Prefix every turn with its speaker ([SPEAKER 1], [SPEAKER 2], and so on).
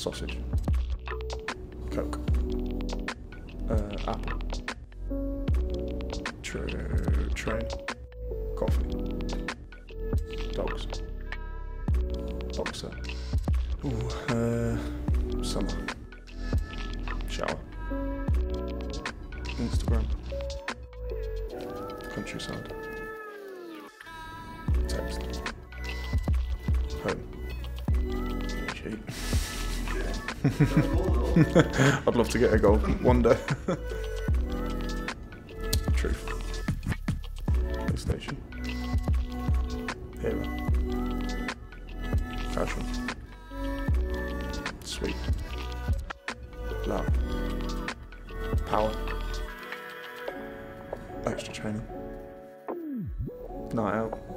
[SPEAKER 1] Sausage. Coke. Uh, apple. Tra train. Coffee. Dogs. Boxer. Ooh, uh, summer. Shower. Instagram. Countryside. Text. Home. Cheat. I'd love to get a goal one day. Truth. PlayStation. Hero. Casual. Sweet. Love. Power. Extra training. Night out.